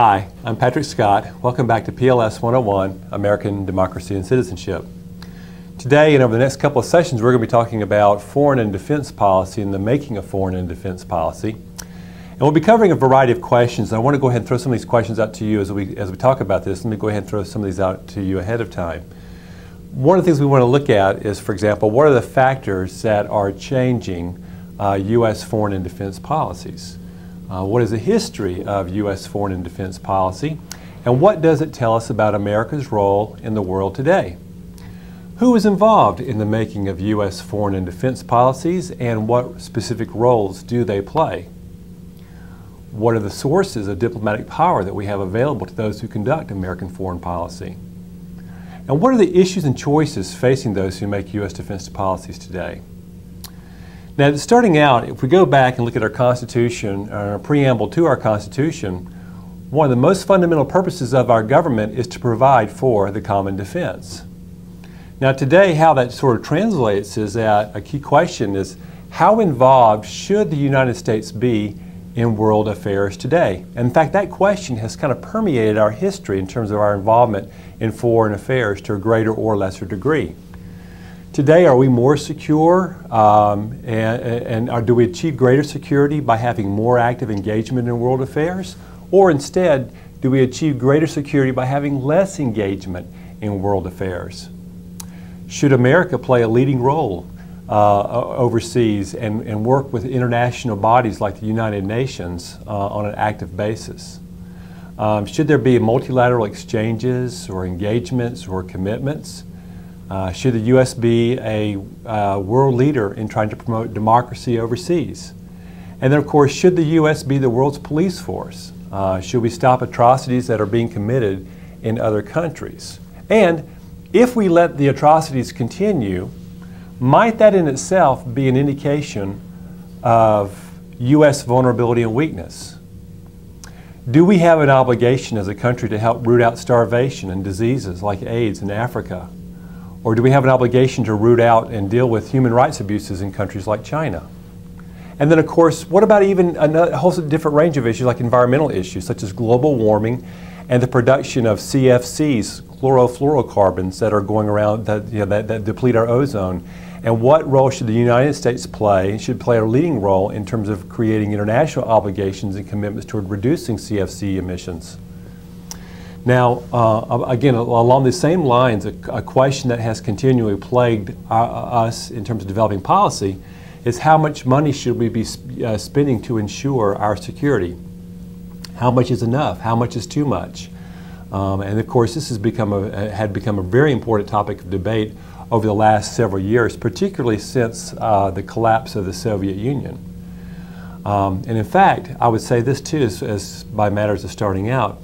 Hi, I'm Patrick Scott. Welcome back to PLS 101, American Democracy and Citizenship. Today and over the next couple of sessions, we're going to be talking about foreign and defense policy and the making of foreign and defense policy. And we'll be covering a variety of questions. I want to go ahead and throw some of these questions out to you as we, as we talk about this. Let me go ahead and throw some of these out to you ahead of time. One of the things we want to look at is, for example, what are the factors that are changing uh, U.S. foreign and defense policies? Uh, what is the history of U.S. foreign and defense policy? And what does it tell us about America's role in the world today? Who is involved in the making of U.S. foreign and defense policies and what specific roles do they play? What are the sources of diplomatic power that we have available to those who conduct American foreign policy? And what are the issues and choices facing those who make U.S. defense policies today? Now, starting out, if we go back and look at our Constitution, our preamble to our Constitution, one of the most fundamental purposes of our government is to provide for the common defense. Now, today, how that sort of translates is that a key question is how involved should the United States be in world affairs today? And in fact, that question has kind of permeated our history in terms of our involvement in foreign affairs to a greater or lesser degree. Today, are we more secure um, and, and are, do we achieve greater security by having more active engagement in world affairs? Or instead, do we achieve greater security by having less engagement in world affairs? Should America play a leading role uh, overseas and, and work with international bodies like the United Nations uh, on an active basis? Um, should there be multilateral exchanges or engagements or commitments? Uh, should the U.S. be a uh, world leader in trying to promote democracy overseas? And then, of course, should the U.S. be the world's police force? Uh, should we stop atrocities that are being committed in other countries? And if we let the atrocities continue, might that in itself be an indication of U.S. vulnerability and weakness? Do we have an obligation as a country to help root out starvation and diseases like AIDS in Africa? Or do we have an obligation to root out and deal with human rights abuses in countries like China? And then, of course, what about even a whole different range of issues like environmental issues, such as global warming and the production of CFCs, chlorofluorocarbons, that are going around that, you know, that, that deplete our ozone? And what role should the United States play, should play a leading role in terms of creating international obligations and commitments toward reducing CFC emissions? Now, uh, again, along the same lines, a, a, question that has continually plagued uh, us in terms of developing policy is how much money should we be uh, spending to ensure our security? How much is enough? How much is too much? Um, and of course, this has become a, had become a very important topic of debate over the last several years, particularly since uh, the collapse of the Soviet Union. Um, and in fact, I would say this too, as, as by matters of starting out,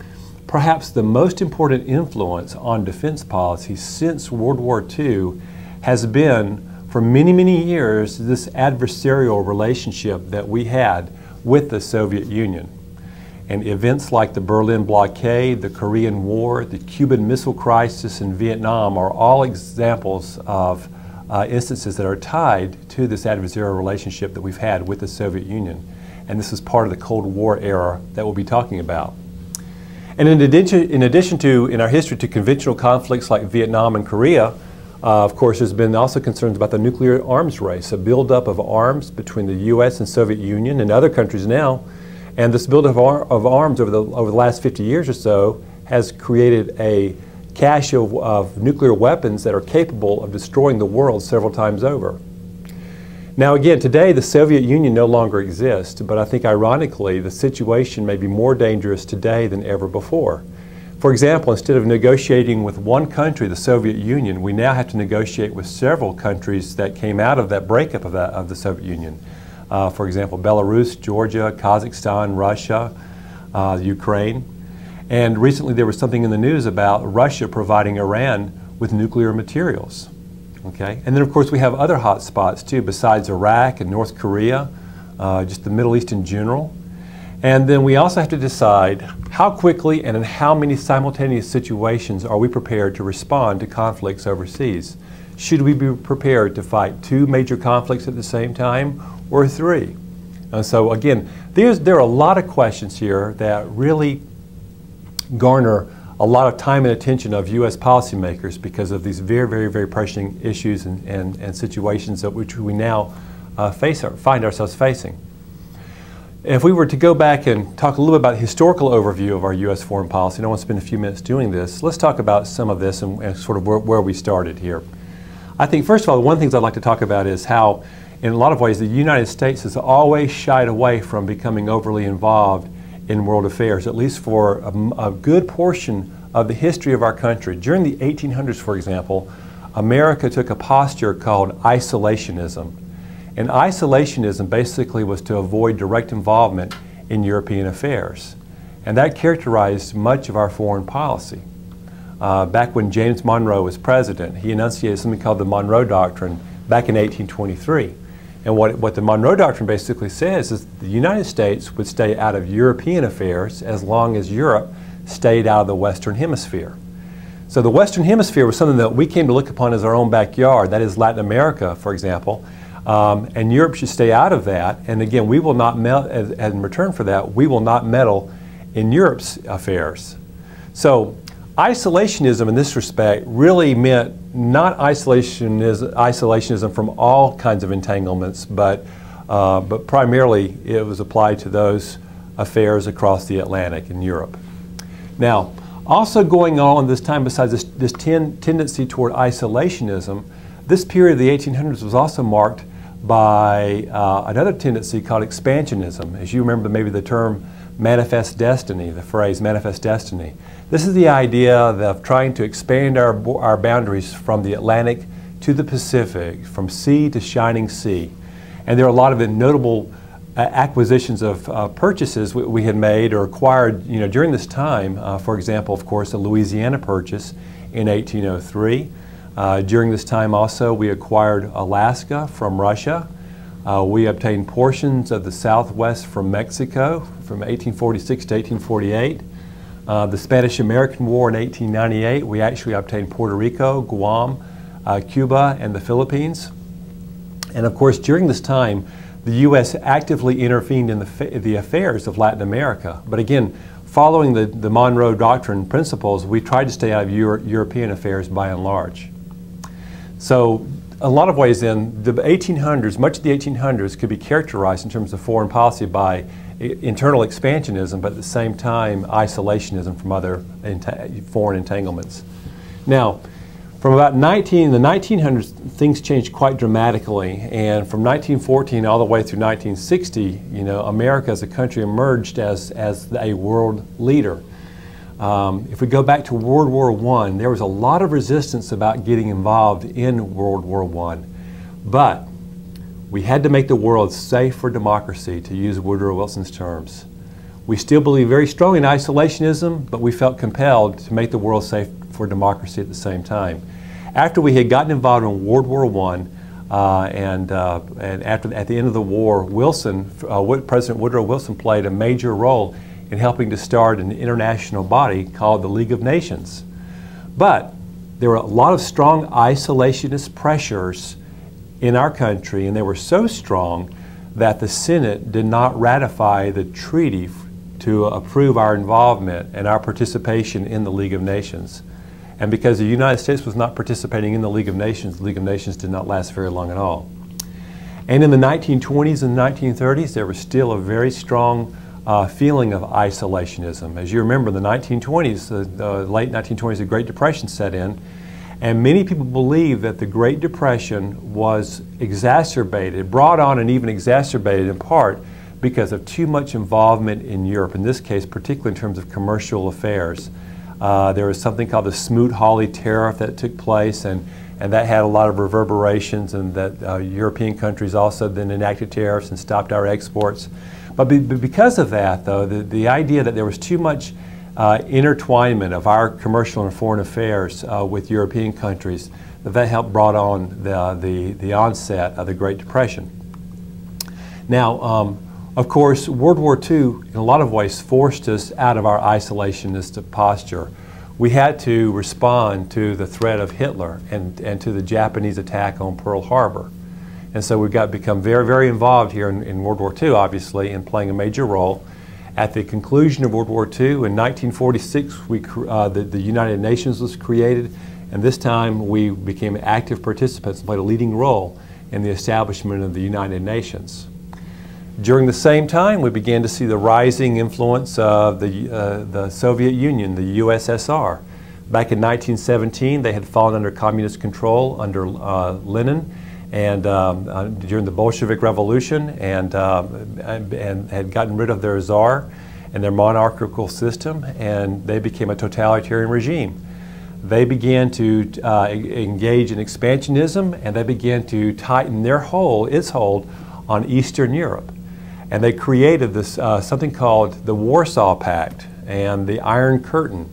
Perhaps the most important influence on defense policy since World War II has been, for many, many years, this adversarial relationship that we had with the Soviet Union. And events like the Berlin blockade, the Korean War, the Cuban Missile Crisis in Vietnam are all examples of uh, instances that are tied to this adversarial relationship that we've had with the Soviet Union. And this is part of the Cold War era that we'll be talking about. And in addition, in addition to, in our history, to conventional conflicts like Vietnam and Korea, uh, of course, there's been also concerns about the nuclear arms race, a buildup of arms between the U.S. and Soviet Union and other countries now. And this buildup of, ar of arms over the, over the last 50 years or so has created a cache of, of nuclear weapons that are capable of destroying the world several times over. Now, again, today the Soviet Union no longer exists, but I think ironically the situation may be more dangerous today than ever before. For example, instead of negotiating with one country, the Soviet Union, we now have to negotiate with several countries that came out of that breakup of, that, of the Soviet Union. Uh, for example, Belarus, Georgia, Kazakhstan, Russia, uh, Ukraine. And recently there was something in the news about Russia providing Iran with nuclear materials. Okay? And then, of course, we have other hot spots too, besides Iraq and North Korea, uh, just the Middle East in general. And then we also have to decide how quickly and in how many simultaneous situations are we prepared to respond to conflicts overseas. Should we be prepared to fight two major conflicts at the same time or three? And so, again, there's, there are a lot of questions here that really garner a lot of time and attention of U.S. policymakers because of these very, very, very pressing issues and, and, and situations that which we now uh, face, find ourselves facing. If we were to go back and talk a little bit about the historical overview of our U.S. foreign policy, and I want to spend a few minutes doing this, let's talk about some of this and, and sort of where, where, we started here. I think, first of all, one of the things I'd like to talk about is how, in a lot of ways, the United States has always shied away from becoming overly involved in world affairs, at least for a, a good portion of the history of our country. During the 1800s, for example, America took a posture called isolationism. And isolationism basically was to avoid direct involvement in European affairs. And that characterized much of our foreign policy. Uh, back when James Monroe was president, he enunciated something called the Monroe Doctrine back in 1823. And what, what the Monroe Doctrine basically says is the United States would stay out of European affairs as long as Europe stayed out of the Western Hemisphere. So the Western Hemisphere was something that we came to look upon as our own backyard, that is Latin America, for example, um, and Europe should stay out of that. And again, we will not, meddle, as, as in return for that, we will not meddle in Europe's affairs. So isolationism in this respect really meant not isolationism, isolationism from all kinds of entanglements, but, uh, but primarily it was applied to those affairs across the Atlantic in Europe. Now, also going on this time, besides this, this ten, tendency toward isolationism, this period of the 1800s was also marked by uh, another tendency called expansionism. As you remember, maybe the term manifest destiny, the phrase manifest destiny. This is the idea of trying to expand our, our boundaries from the Atlantic to the Pacific, from sea to shining sea. And there are a lot of notable uh, acquisitions of uh, purchases we, we, had made or acquired you know, during this time. Uh, for example, of course, the Louisiana purchase in 1803. Uh, during this time also, we acquired Alaska from Russia. Uh, we obtained portions of the Southwest from Mexico from 1846 to 1848. Uh, the Spanish-American War in 1898, we actually obtained Puerto Rico, Guam, Cuba, and the Philippines. And of course, during this time, the U.S. actively intervened in the, the affairs of Latin America. But again, following the, the Monroe Doctrine principles, we tried to stay out of Euro European affairs by and large. So a lot of ways then, the 1800s, much of the 1800s could be characterized in terms of foreign policy by internal expansionism, but at the same time isolationism from other foreign entanglements. Now, from about 19, the 1900s, things changed quite dramatically, and from 1914 all the way through 1960, you know, America as a country emerged as, as a world leader. Um, if we go back to World War I, there was a lot of resistance about getting involved in World War I, but we had to make the world safe for democracy, to use Woodrow Wilson's terms. We still believe very strongly in isolationism, but we felt compelled to make the world safe for democracy at the same time. After we had gotten involved in World War I, uh, and, uh, and after, at the end of the war, Wilson, uh, President Woodrow Wilson played a major role in helping to start an international body called the League of Nations. But there were a lot of strong isolationist pressures in our country, and they were so strong that the Senate did not ratify the treaty to approve our involvement and our participation in the League of Nations. And because the United States was not participating in the League of Nations, the League of Nations did not last very long at all. And in the 1920s and 1930s, there was still a very strong uh, feeling of isolationism. As you remember, in the 1920s, the, the late 1920s, the Great Depression set in, and many people believe that the Great Depression was exacerbated, brought on and even exacerbated in part because of too much involvement in Europe, in this case, particularly in terms of commercial affairs. Uh, there was something called the Smoot-Hawley tariff that took place, and, and that had a lot of reverberations, and that uh, European countries also then enacted tariffs and stopped our exports. But, be, because of that, though, the, the idea that there was too much uh, intertwinement of our commercial and foreign affairs uh, with European countries, that, helped brought on the, the, the onset of the Great Depression. Now, um, of course, World War II, in a lot of ways, forced us out of our isolationist posture. We had to respond to the threat of Hitler and, and to the Japanese attack on Pearl Harbor. And so we've got become very, very involved here in, in World War II, obviously, in playing a major role. At the conclusion of World War II, in 1946, we, uh, the, the United Nations was created, and this time we became active participants and played a leading role in the establishment of the United Nations. During the same time, we began to see the rising influence of the, uh, the Soviet Union, the USSR. Back in 1917, they had fallen under communist control under uh, Lenin and um, uh, during the Bolshevik Revolution and, uh, and had gotten rid of their czar and their monarchical system, and they became a totalitarian regime. They began to uh, engage in expansionism, and they began to tighten their hold, its hold, on Eastern Europe. And they created this uh, something called the Warsaw Pact and the Iron Curtain.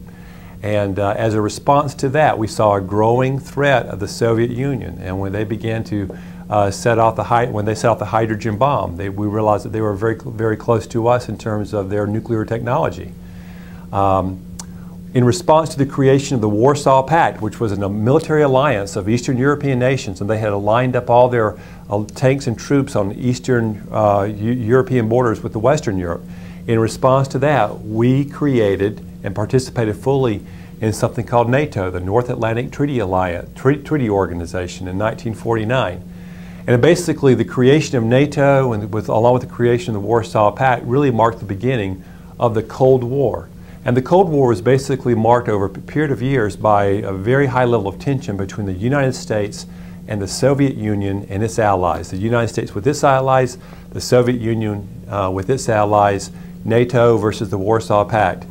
And uh, as a response to that, we saw a growing threat of the Soviet Union. And when they began to uh, set off the when they set off the hydrogen bomb, they, we realized that they were very, very close to us in terms of their nuclear technology. Um, in response to the creation of the Warsaw Pact, which was a military alliance of Eastern European nations, and they had lined up all their uh, tanks and troops on Eastern uh, European borders with the Western Europe. In response to that, we created and participated fully in something called NATO, the North Atlantic Treaty Alliance, Treaty Organization, in 1949. And basically, the creation of NATO, and with, along with the creation of the Warsaw Pact, really marked the beginning of the Cold War. And the Cold War was basically marked over a period of years by a very high level of tension between the United States and the Soviet Union and its allies. The United States with its allies, the Soviet Union uh, with its allies, NATO versus the Warsaw Pact.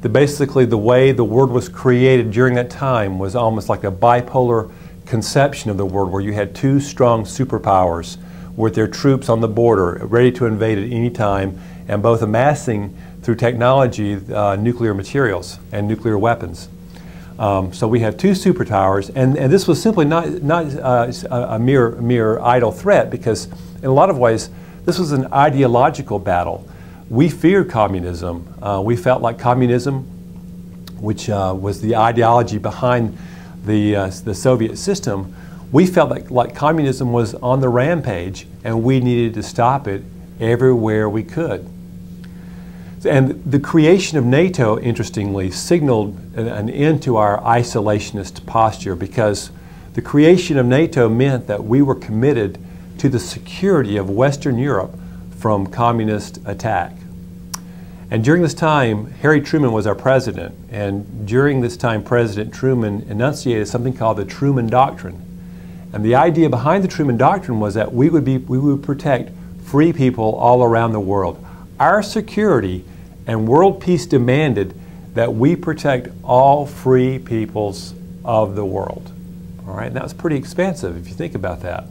The, basically, the way the world was created during that time was almost like a bipolar conception of the world where you had two strong superpowers with their troops on the border ready to invade at any time and both amassing through technology uh, nuclear materials and nuclear weapons. Um, so we have two superpowers, and, and this was simply not, not uh, a mere, mere idle threat because, in a lot of ways, this was an ideological battle. We feared communism. Uh, we felt like communism, which uh, was the ideology behind the, uh, the Soviet system, we felt like, like communism was on the rampage and we needed to stop it everywhere we could. And the creation of NATO, interestingly, signaled an end to our isolationist posture because the creation of NATO meant that we were committed to the security of Western Europe from communist attack. And during this time, Harry Truman was our president. And during this time, President Truman enunciated something called the Truman Doctrine. And the idea behind the Truman Doctrine was that we would, be, we would protect free people all around the world. Our security and world peace demanded that we protect all free peoples of the world. All right, and that was pretty expansive if you think about that.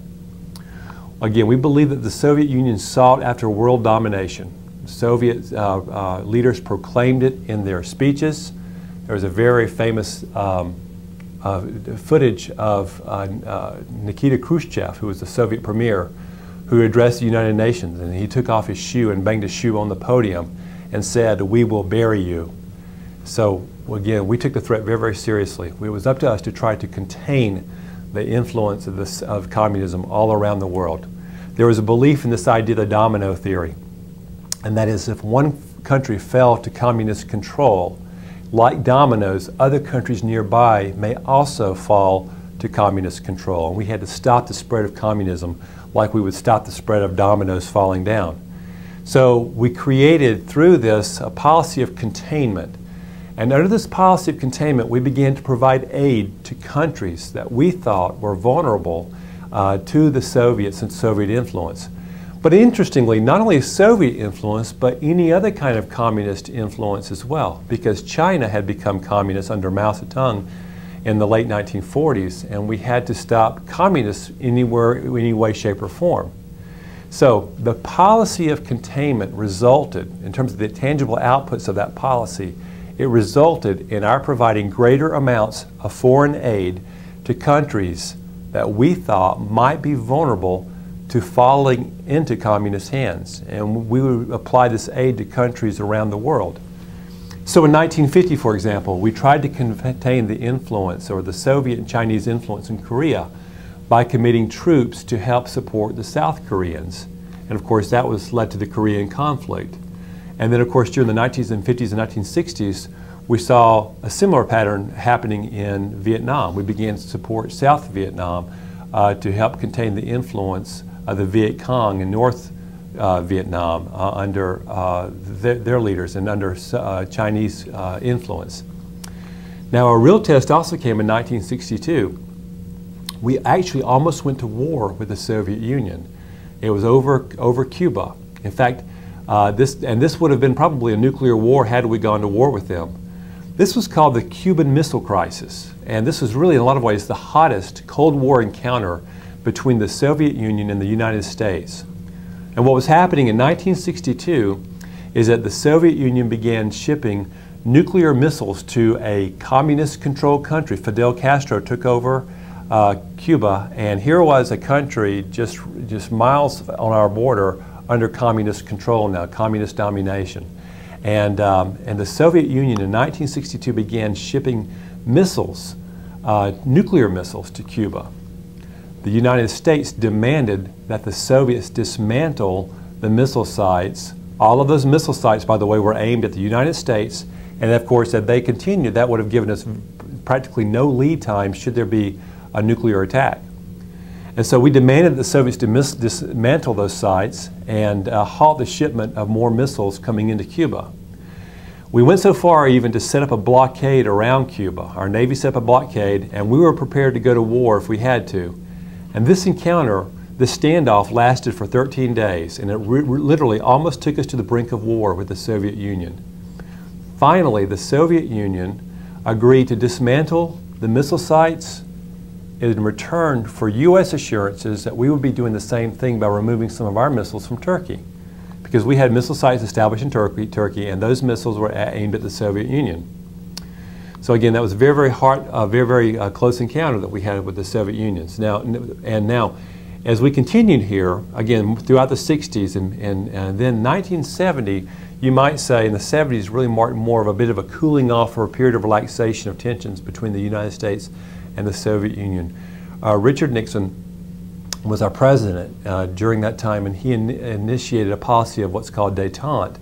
Again, we believe that the Soviet Union sought after world domination. Soviet uh, uh, leaders proclaimed it in their speeches. There was a very famous um, uh, footage of uh, uh, Nikita Khrushchev, who was the Soviet premier, who addressed the United Nations, and he took off his shoe and banged his shoe on the podium and said, we will bury you. So again, we took the threat very, very seriously. It was up to us to try to contain the influence of, this, of communism all around the world. There was a belief in this idea, of the domino theory, and that is if one country fell to communist control, like dominoes, other countries nearby may also fall to communist control. And we had to stop the spread of communism like we would stop the spread of dominoes falling down. So we created through this a policy of containment. And under this policy of containment, we began to provide aid to countries that we thought were vulnerable uh, to the Soviets and Soviet influence. But interestingly, not only Soviet influence, but any other kind of communist influence as well, because China had become communist under Mao Zedong in the late 1940s, and we had to stop communists anywhere, any way, shape, or form. So the policy of containment resulted, in terms of the tangible outputs of that policy, it resulted in our providing greater amounts of foreign aid to countries that we thought might be vulnerable to falling into communist hands. And we would apply this aid to countries around the world. So in 1950, for example, we tried to contain the influence or the Soviet and Chinese influence in Korea by committing troops to help support the South Koreans. And of course, that was led to the Korean conflict. And then, of course, during the 1950s and 1960s, we saw a similar pattern happening in Vietnam. We began to support South Vietnam uh, to help contain the influence of the Viet Cong in North uh, Vietnam uh, under uh, their, their, leaders and under uh, Chinese uh, influence. Now, a real test also came in 1962. We actually almost went to war with the Soviet Union. It was over, over Cuba. In fact, this, and this would have been probably a nuclear war had we gone to war with them. This was called the Cuban Missile Crisis, and this was really, in a lot of ways, the hottest Cold War encounter between the Soviet Union and the United States. And what was happening in 1962 is that the Soviet Union began shipping nuclear missiles to a communist controlled country. Fidel Castro took over uh, Cuba, and here was a country just, just miles on our border under communist control now, communist domination. And, um, and the Soviet Union in 1962 began shipping missiles, uh, nuclear missiles, to Cuba. The United States demanded that the Soviets dismantle the missile sites. All of those missile sites, by the way, were aimed at the United States. And of course, if they continued, that would have given us practically no lead time should there be a nuclear attack. And so we demanded that the Soviets dismantle those sites and uh, halt the shipment of more missiles coming into Cuba. We went so far even to set up a blockade around Cuba. Our Navy set up a blockade, and we were prepared to go to war if we had to. And this encounter, this standoff, lasted for 13 days, and it literally almost took us to the brink of war with the Soviet Union. Finally, the Soviet Union agreed to dismantle the missile sites in return for U.S. assurances that we would be doing the same thing by removing some of our missiles from Turkey. Because we had missile sites established in Turkey, Turkey and those missiles were aimed at the Soviet Union. So again, that was a very, very hard, uh, very, very uh, close encounter that we had with the Soviet Union. Now, and now, as we continued here, again, throughout the 60s and, and, and then 1970, you might say in the 70s really marked more of a bit of a cooling off or a period of relaxation of tensions between the United States and the Soviet Union. Uh, Richard Nixon was our president uh, during that time, and he in initiated a policy of what's called detente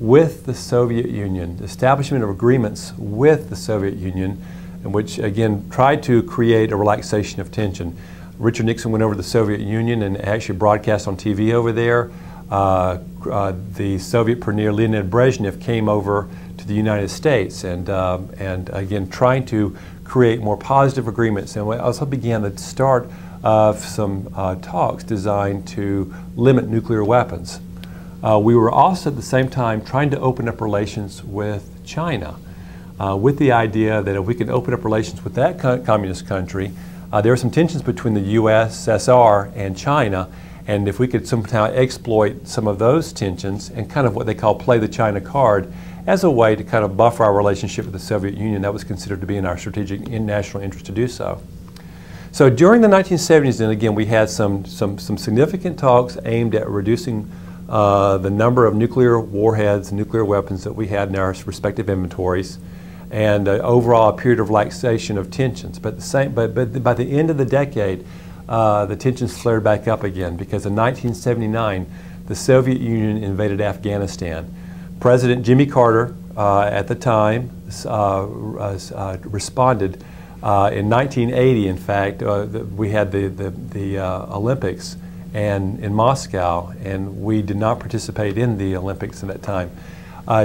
with the Soviet Union, the establishment of agreements with the Soviet Union, which again tried to create a relaxation of tension. Richard Nixon went over to the Soviet Union and actually broadcast on TV over there. Uh, uh, the Soviet premier Leonid Brezhnev came over to the United States and, uh, and again trying to create more positive agreements. And we also began the start of some uh, talks designed to limit nuclear weapons. Uh, we were also at the same time trying to open up relations with China uh, with the idea that if we could open up relations with that co communist country, uh, there are some tensions between the USSR and China, and if we could somehow exploit some of those tensions and kind of what they call play the China card, as a way to kind of buffer our relationship with the Soviet Union. That was considered to be in our strategic in national interest to do so. So during the 1970s, and again, we had some, some, some significant talks aimed at reducing uh, the number of nuclear warheads nuclear weapons that we had in our respective inventories, and uh, overall a period of relaxation of tensions. But, the same, but, but by the end of the decade, uh, the tensions flared back up again because in 1979, the Soviet Union invaded Afghanistan. President Jimmy Carter uh, at the time uh, uh, responded. Uh, in 1980, in fact, uh, the, we had the, the, the Olympics and in Moscow, and we did not participate in the Olympics at that time.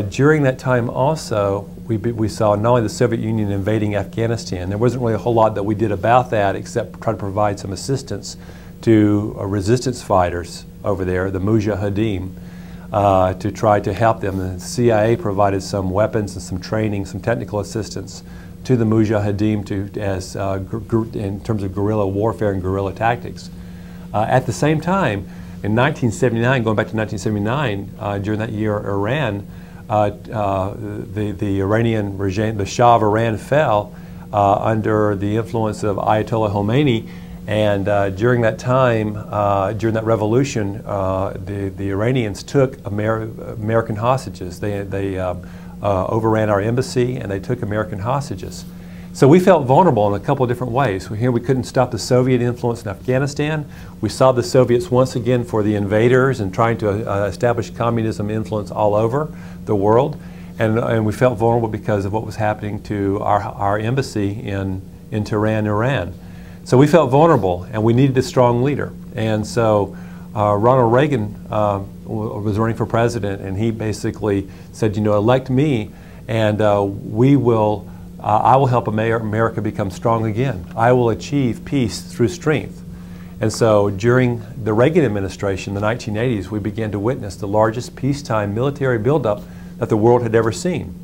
during that time also, we, we saw not only the Soviet Union invading Afghanistan, there wasn't really a whole lot that we did about that except try to provide some assistance to resistance fighters over there, the Mujahideen uh, to try to help them. The CIA provided some weapons and some training, some technical assistance to the Mujahideen to, as, uh, in terms of guerrilla warfare and guerrilla tactics. Uh, at the same time, in 1979, going back to 1979, uh, during that year, Iran, uh, uh, the, the Iranian regime, the Shah of Iran fell under the influence of Ayatollah Khomeini and uh, during that time, uh, during that revolution, uh, the, the Iranians took Amer American hostages. They, they um, uh, overran our embassy and they took American hostages. So we felt vulnerable in a couple of different ways. Here we couldn't stop the Soviet influence in Afghanistan. We saw the Soviets once again for the invaders and trying to uh, establish communism influence all over the world. And, and we felt vulnerable because of what was happening to our, our embassy in, in Tehran, Iran. So we felt vulnerable and we needed a strong leader. And so uh, Ronald Reagan uh, was running for president and he basically said, you know, elect me and uh, we will uh, I will help America become strong again. I will achieve peace through strength. And so during the Reagan administration, the 1980s, we began to witness the largest peacetime military buildup that the world had ever seen.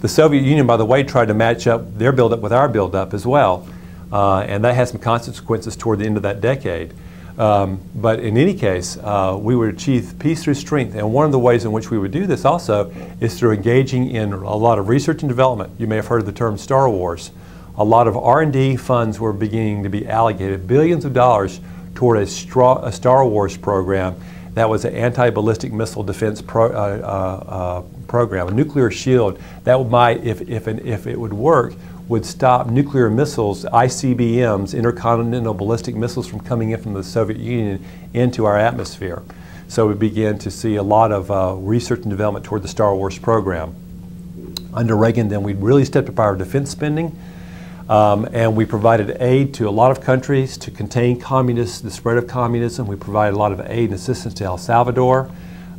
The Soviet Union, by the way, tried to match up their buildup with our buildup as well. Uh, and that had some consequences toward the end of that decade. Um, but in any case, uh, we would achieve peace through strength. And one of the ways in which we would do this also is through engaging in a lot of research and development. You may have heard of the term Star Wars. A lot of R&D funds were beginning to be allocated, billions of dollars toward a, a Star Wars program that was an anti-ballistic missile defense pro, uh, uh, uh program, a nuclear shield that might, if, if, an, if it would work, would stop nuclear missiles, ICBMs, intercontinental ballistic missiles, from coming in from the Soviet Union into our atmosphere. So we began to see a lot of uh, research and development toward the Star Wars program. Under Reagan, then we really stepped up our defense spending. Um, and we provided aid to a lot of countries to contain communists, the spread of communism. We provided a lot of aid and assistance to El Salvador.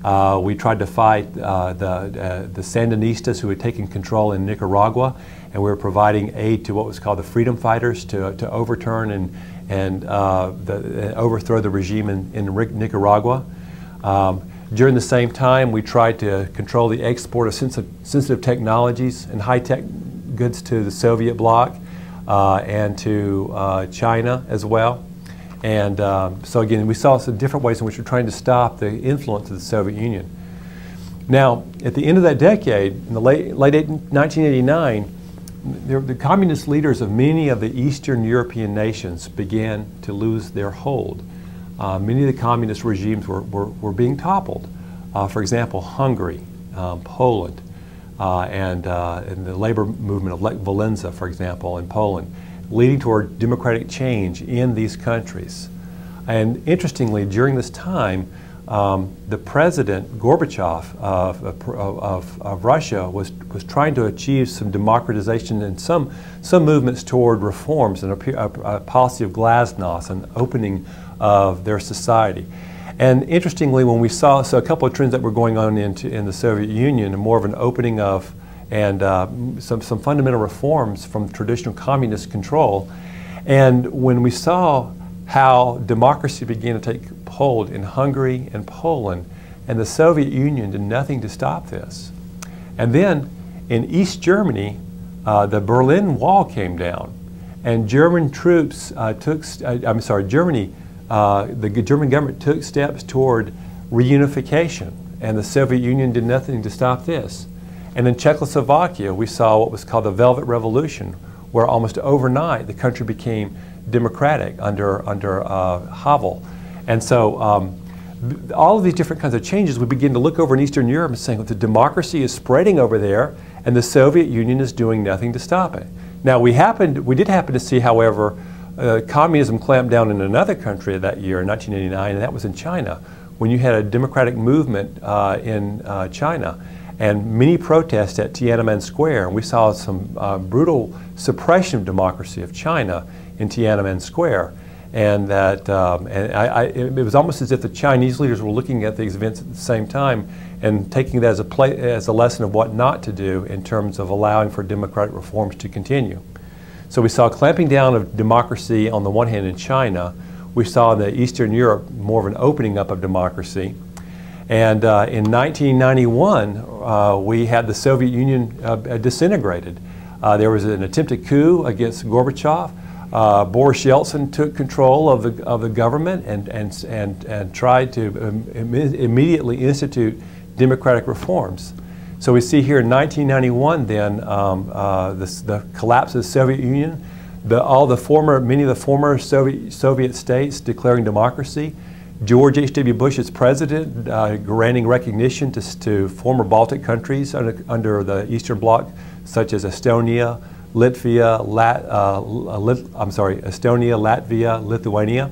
Uh, we tried to fight uh, the, uh, the Sandinistas who had taken control in Nicaragua, and we were providing aid to what was called the freedom fighters to, to overturn and, and uh, the, overthrow the regime in, in Nicaragua. Um, during the same time, we tried to control the export of sensitive technologies and high-tech goods to the Soviet bloc uh, and to uh, China as well. And um, so again, we saw some different ways in which we're trying to stop the influence of the Soviet Union. Now, at the end of that decade, in the late, late 1989, the, the communist leaders of many of the Eastern European nations began to lose their hold. Uh, many of the communist regimes were, were, were being toppled. Uh, for example, Hungary, um, Poland, uh, and, uh, and, the labor movement of Walesa, for example, in Poland leading toward democratic change in these countries. And interestingly, during this time, um, the president, Gorbachev of, of, of, Russia, was, was trying to achieve some democratization and some, some movements toward reforms and a, a, a policy of glasnost, and opening of their society. And interestingly, when we saw so a couple of trends that were going on into, in the Soviet Union, more of an opening of and uh, some, some fundamental reforms from traditional communist control. And when we saw how democracy began to take hold in Hungary and Poland, and the Soviet Union did nothing to stop this. And then in East Germany, uh, the Berlin Wall came down, and German troops uh, took, uh, I'm sorry, Germany, uh, the German government took steps toward reunification, and the Soviet Union did nothing to stop this. And in Czechoslovakia, we saw what was called the Velvet Revolution, where almost overnight the country became democratic under, under uh, Havel. And so um, all of these different kinds of changes, we begin to look over in Eastern Europe and saying, well, the democracy is spreading over there, and the Soviet Union is doing nothing to stop it. Now, we, happened, we did happen to see, however, uh, communism clamped down in another country that year, in 1989, and that was in China, when you had a democratic movement uh, in uh, China and many protests at Tiananmen Square. And we saw some uh, brutal suppression of democracy of China in Tiananmen Square. And that, um, and I, I, it was almost as if the Chinese leaders were looking at these events at the same time and taking that as a, play, as a lesson of what not to do in terms of allowing for democratic reforms to continue. So we saw clamping down of democracy on the one hand in China. We saw in the Eastern Europe more of an opening up of democracy. And uh, in 1991, uh, we had the Soviet Union uh, disintegrated. Uh, there was an attempted coup against Gorbachev. Uh, Boris Yeltsin took control of the, of the government and, and, and, and tried to um, Im immediately institute democratic reforms. So we see here in 1991 then um, uh, the, the collapse of the Soviet Union, the, all the former, many of the former Soviet, Soviet states declaring democracy, George H.W. Bush is president, uh, granting recognition to, to, former Baltic countries under, under, the Eastern Bloc, such as Estonia, Latvia, Lat, uh, Lit, I'm sorry, Estonia, Latvia, Lithuania,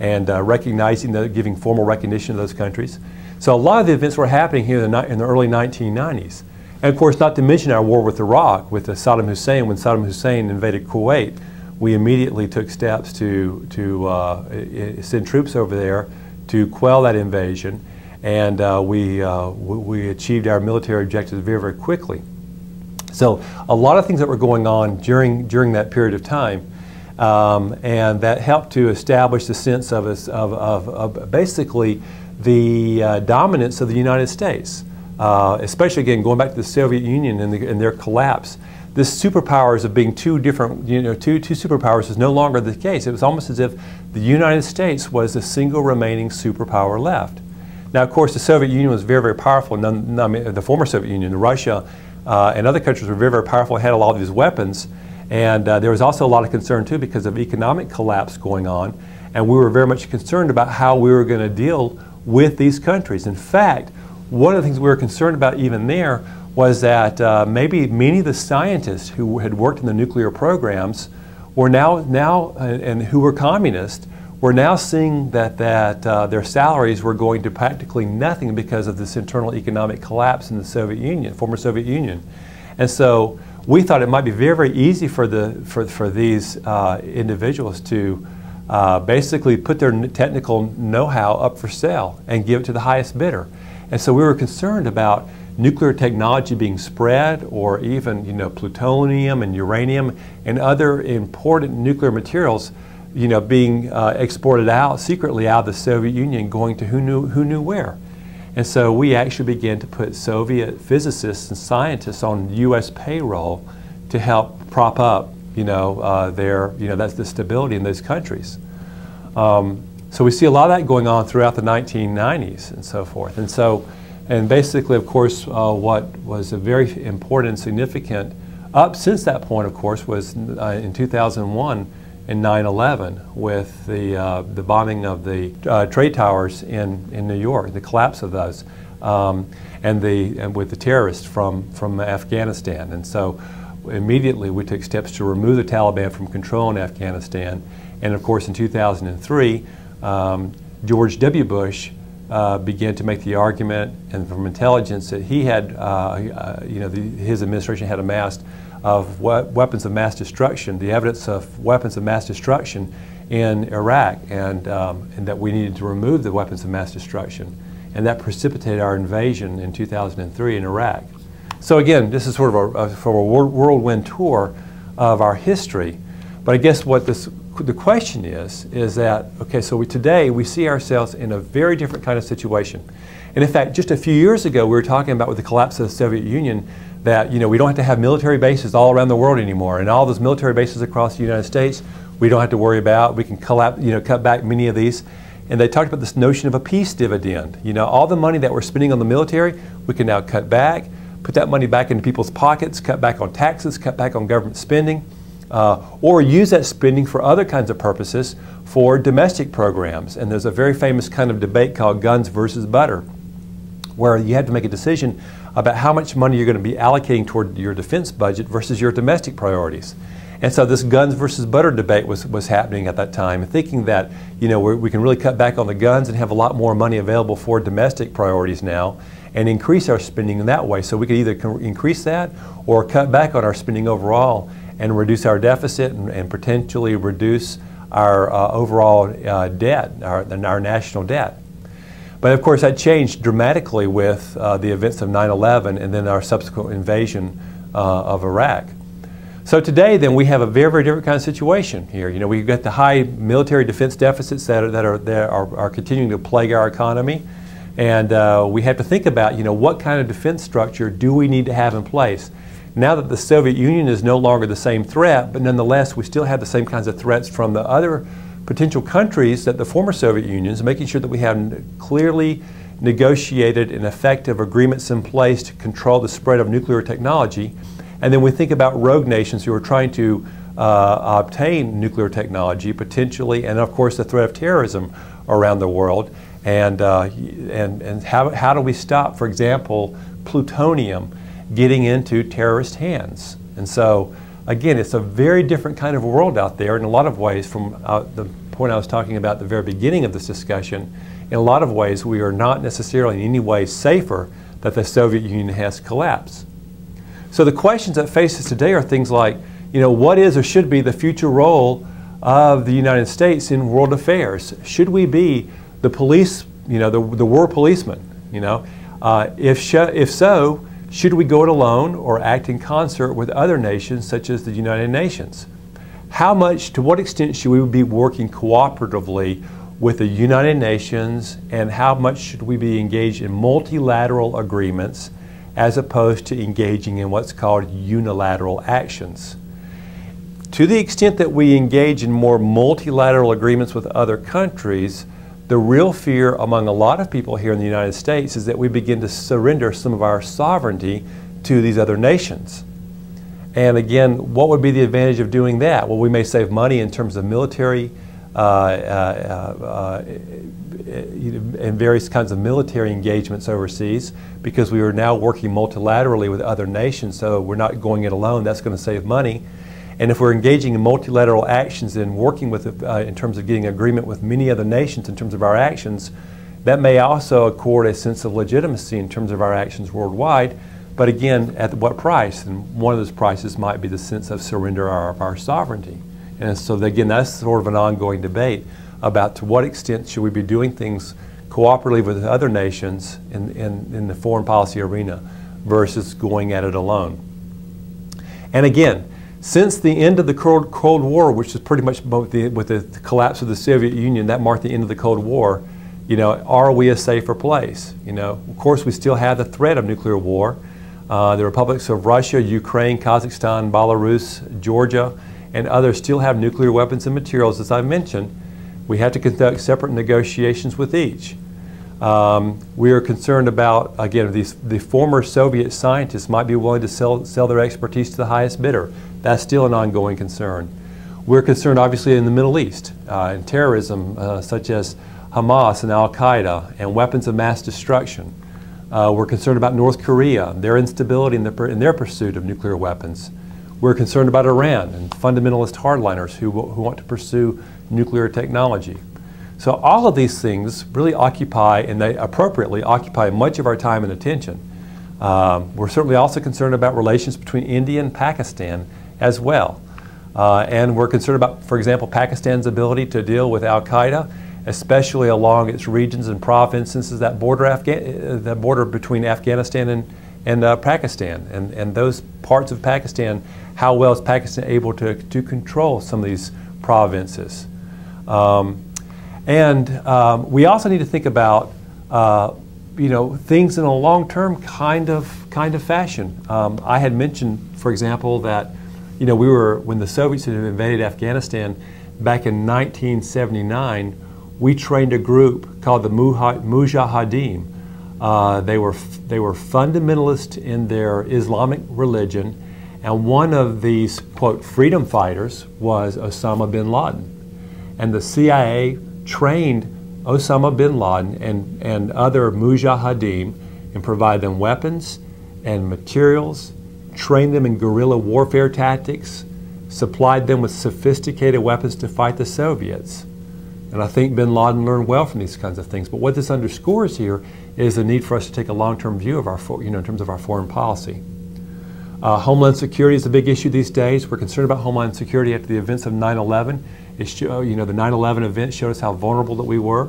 and uh, recognizing, the, giving formal recognition to those countries. So a lot of the events were happening here in the, in the early 1990s. And of course, not to mention our war with Iraq, with Saddam Hussein, when Saddam Hussein invaded Kuwait, we immediately took steps to, to uh, send troops over there to quell that invasion, and uh, we, uh, we achieved our military objectives very, very quickly. So a lot of things that were going on during, during that period of time, um, and that helped to establish the sense of, us, of, of, of basically the uh, dominance of the United States, uh, especially again going back to the Soviet Union and, the, and their collapse this superpowers of being two different, you know, two, two superpowers is no longer the case. It was almost as if the United States was the single remaining superpower left. Now, of course, the Soviet Union was very, very powerful. None, I mean, the former Soviet Union, Russia, uh, and other countries were very, very powerful had a lot of these weapons. And uh, there was also a lot of concern, too, because of economic collapse going on. And we were very much concerned about how we were going to deal with these countries. In fact, one of the things we were concerned about even there was that uh, maybe many of the scientists who had worked in the nuclear programs were now, now uh, and who were communists were now seeing that, that uh, their salaries were going to practically nothing because of this internal economic collapse in the Soviet Union, former Soviet Union. And so we thought it might be very, very easy for, the, for, for these uh, individuals to uh, basically put their technical know-how up for sale and give it to the highest bidder. And so we were concerned about nuclear technology being spread or even you know plutonium and uranium and other important nuclear materials you know being uh, exported out secretly out of the Soviet Union going to who knew who knew where. And so we actually began to put Soviet physicists and scientists on US payroll to help prop up you know uh, their you know that's the stability in those countries. Um, so we see a lot of that going on throughout the 1990s and so forth. And so and basically, of course, uh, what was a very important and significant up since that point, of course, was uh, in 2001 and 9/11 with the uh, the bombing of the uh, trade towers in in New York, the collapse of those, um, and the and with the terrorists from from Afghanistan, and so immediately we took steps to remove the Taliban from control in Afghanistan, and of course in 2003, um, George W. Bush uh, began to make the argument, and from intelligence that he had, uh, uh, you know, the, his administration had amassed of weapons of mass destruction, the evidence of weapons of mass destruction in Iraq, and, um, and that we needed to remove the weapons of mass destruction. And that precipitated our invasion in 2003 in Iraq. So again, this is sort of a, a, sort of a whirlwind tour of our history. But I guess what this the question is, is that, okay, so we, today we see ourselves in a very different kind of situation. And in fact, just a few years ago, we were talking about with the collapse of the Soviet Union that, you know, we don't have to have military bases all around the world anymore. And all those military bases across the United States, we don't have to worry about. We can collapse, you know, cut back many of these. And they talked about this notion of a peace dividend. You know, all the money that we're spending on the military, we can now cut back, put that money back into people's pockets, cut back on taxes, cut back on government spending uh, or use that spending for other kinds of purposes for domestic programs. And there's a very famous kind of debate called guns versus butter, where you have to make a decision about how much money you're going to be allocating toward your defense budget versus your domestic priorities. And so this guns versus butter debate was, was happening at that time, thinking that you know we can really cut back on the guns and have a lot more money available for domestic priorities now and increase our spending in that way. So we could either increase that or cut back on our spending overall and reduce our deficit and, and potentially reduce our uh, overall uh, debt, our, our national debt. But of course, that changed dramatically with uh, the events of 9 11 and then our subsequent invasion uh, of Iraq. So today, then, we have a very, very different kind of situation here. You know, we've got the high military defense deficits that are, that are, that are, are continuing to plague our economy. And uh, we have to think about, you know, what kind of defense structure do we need to have in place? Now that the Soviet Union is no longer the same threat, but nonetheless we still have the same kinds of threats from the other potential countries that the former Soviet Union is making sure that we have clearly negotiated and effective agreements in place to control the spread of nuclear technology. And then we think about rogue nations who are trying to uh, obtain nuclear technology potentially, and of course the threat of terrorism around the world. And, uh, and, and how, how do we stop, for example, plutonium? Getting into terrorist hands. And so again, it's a very different kind of world out there in a lot of ways from uh, the point I was talking about at the very beginning of this discussion. In a lot of ways, we are not necessarily in any way safer that the Soviet Union has collapsed. So the questions that face us today are things like, you know, what is or should be the future role of the United States in world affairs? Should we be the police, you know, the, the war policeman, you know? Uh, if, if so, should we go it alone or act in concert with other nations such as the United Nations? How much, to what extent should we be working cooperatively with the United Nations and how much should we be engaged in multilateral agreements as opposed to engaging in what's called unilateral actions? To the extent that we engage in more multilateral agreements with other countries, the real fear among a lot of people here in the United States is that we begin to surrender some of our sovereignty to these other nations. And again, what would be the advantage of doing that? Well, we may save money in terms of military uh, uh, uh, and various kinds of military engagements overseas because we are now working multilaterally with other nations, so we're not going it alone. That's going to save money. And if we're engaging in multilateral actions and working with, uh, in terms of getting agreement with many other nations in terms of our actions, that may also accord a sense of legitimacy in terms of our actions worldwide. But again, at what price? And one of those prices might be the sense of surrender of our sovereignty. And so again, that's sort of an ongoing debate about to what extent should we be doing things cooperatively with other nations in, in, in the foreign policy arena versus going at it alone. And again, since the end of the Cold, War, which is pretty much the, with the collapse of the Soviet Union, that marked the end of the Cold War, you know, are we a safer place? You know, of course, we still have the threat of nuclear war. Uh, the republics of Russia, Ukraine, Kazakhstan, Belarus, Georgia, and others still have nuclear weapons and materials, as I mentioned. We have to conduct separate negotiations with each. Um, we are concerned about, again, these, the former Soviet scientists might be willing to sell, sell their expertise to the highest bidder. That's still an ongoing concern. We're concerned, obviously, in the Middle East, uh, in terrorism, uh, such as Hamas and Al Qaeda, and weapons of mass destruction. Uh, we're concerned about North Korea, their instability in, the, in, their pursuit of nuclear weapons. We're concerned about Iran and fundamentalist hardliners who, who want to pursue nuclear technology. So all of these things really occupy, and they appropriately occupy much of our time and attention. Um, we're certainly also concerned about relations between India and Pakistan as well. Uh, and we're concerned about, for example, Pakistan's ability to deal with Al Qaeda, especially along its regions and provinces that border, Afga- uh, that border between Afghanistan and, and uh, Pakistan. And, and those parts of Pakistan, how well is Pakistan able to, to control some of these provinces? Um, and um, we also need to think about uh, you know things in a long-term kind of kind of fashion. Um, I had mentioned, for example, that you know we were when the Soviets invaded Afghanistan back in 1979. We trained a group called the Mujahideen. Uh, they were they were fundamentalist in their Islamic religion, and one of these quote freedom fighters was Osama bin Laden, and the CIA trained Osama bin Laden and, and other mujahideen and provide them weapons and materials, trained them in guerrilla warfare tactics, supplied them with sophisticated weapons to fight the Soviets. And I think bin Laden learned well from these kinds of things. But what this underscores here is the need for us to take a long-term view of our, you know, in terms of our foreign policy. Uh, Homeland security is a big issue these days. We're concerned about Homeland security after the events of 9-11. you know, the 9-11 event showed us how vulnerable that we were.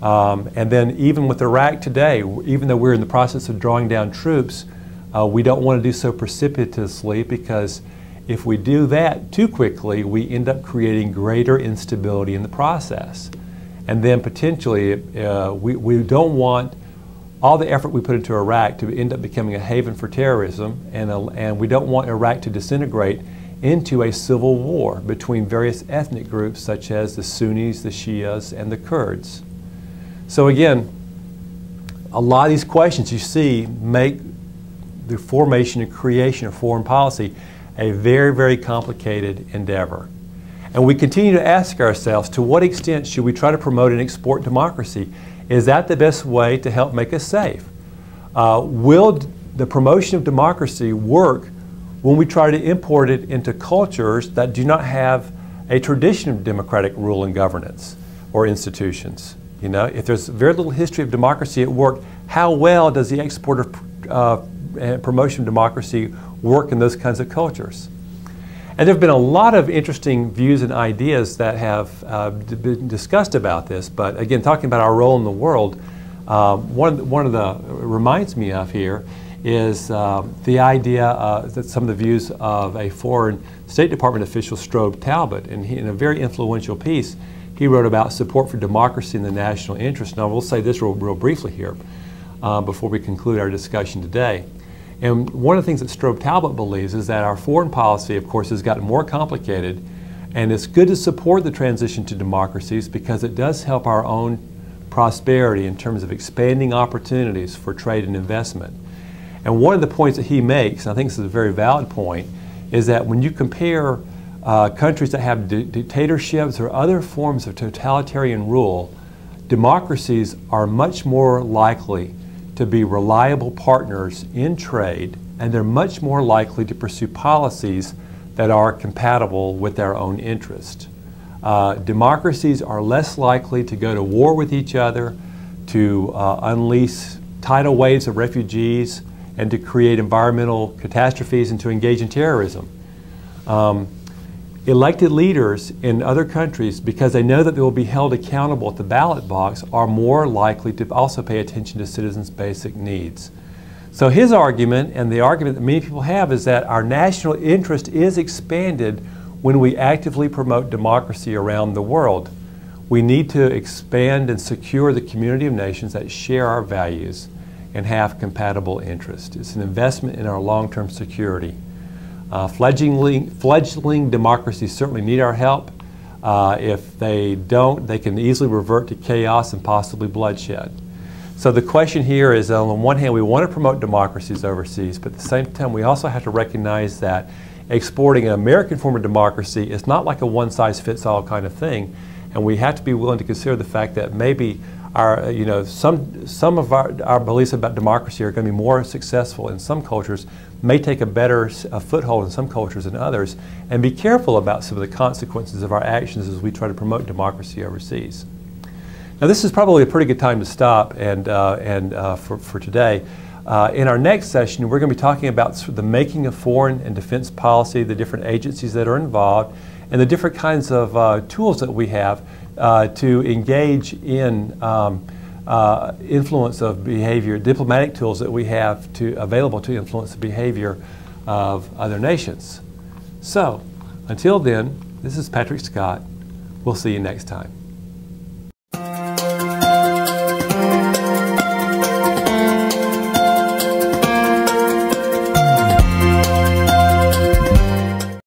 Um, and then even with Iraq today, even though we're in the process of drawing down troops, uh, we don't want to do so precipitously because if we do that too quickly, we end up creating greater instability in the process. And then potentially, uh, we, we don't want all the effort we put into Iraq to end up becoming a haven for terrorism, and, a, and we don't want Iraq to disintegrate into a civil war between various ethnic groups such as the Sunnis, the Shias, and the Kurds. So again, a lot of these questions you see make the formation and creation of foreign policy a very, very complicated endeavor. And we continue to ask ourselves, to what extent should we try to promote and export democracy? Is that the best way to help make us safe? Uh, will the promotion of democracy work when we try to import it into cultures that do not have a tradition of democratic rule and governance or institutions. You know, if there's very little history of democracy at work, how well does the export of uh, promotion of democracy work in those kinds of cultures? And there have been a lot of interesting views and ideas that have uh, been discussed about this. But again, talking about our role in the world, uh, one, one of the reminds me of here is uh, the idea uh, that some of the views of a foreign State Department official, Strobe Talbott, and he, in a very influential piece, he wrote about support for democracy in the national interest. Now, we'll say this real, real briefly here uh, before we conclude our discussion today. And one of the things that Strobe Talbott believes is that our foreign policy, of course, has gotten more complicated, and it's good to support the transition to democracies because it does help our own prosperity in terms of expanding opportunities for trade and investment. And one of the points that he makes, and I think this is a very valid point, is that when you compare uh, countries that have di dictatorships or other forms of totalitarian rule, democracies are much more likely to be reliable partners in trade, and they're much more likely to pursue policies that are compatible with their own interest. Uh, democracies are less likely to go to war with each other, to uh, unleash tidal waves of refugees, and to create environmental catastrophes and to engage in terrorism. Um, elected leaders in other countries, because they know that they will be held accountable at the ballot box, are more likely to also pay attention to citizens' basic needs. So his argument, and the argument that many people have, is that our national interest is expanded when we actively promote democracy around the world. We need to expand and secure the community of nations that share our values and have compatible interests. It's an investment in our long-term security. Uh, fledgling, fledgling democracies certainly need our help. Uh, if they don't, they can easily revert to chaos and possibly bloodshed. So the question here is, on the one hand, we want to promote democracies overseas, but at the same time, we also have to recognize that exporting an American form of democracy is not like a one-size-fits-all kind of thing, and we have to be willing to consider the fact that maybe our, you know, some, some of our, our beliefs about democracy are going to be more successful in some cultures, may take a better a foothold in some cultures than others, and be careful about some of the consequences of our actions as we try to promote democracy overseas. Now, this is probably a pretty good time to stop and, uh, and uh, for, for today. Uh, in our next session, we're going to be talking about the making of foreign and defense policy, the different agencies that are involved, and the different kinds of uh, tools that we have uh, to engage in um, uh, influence of behavior, diplomatic tools that we have to, available to influence the behavior of other nations. So, until then, this is Patrick Scott. We'll see you next time.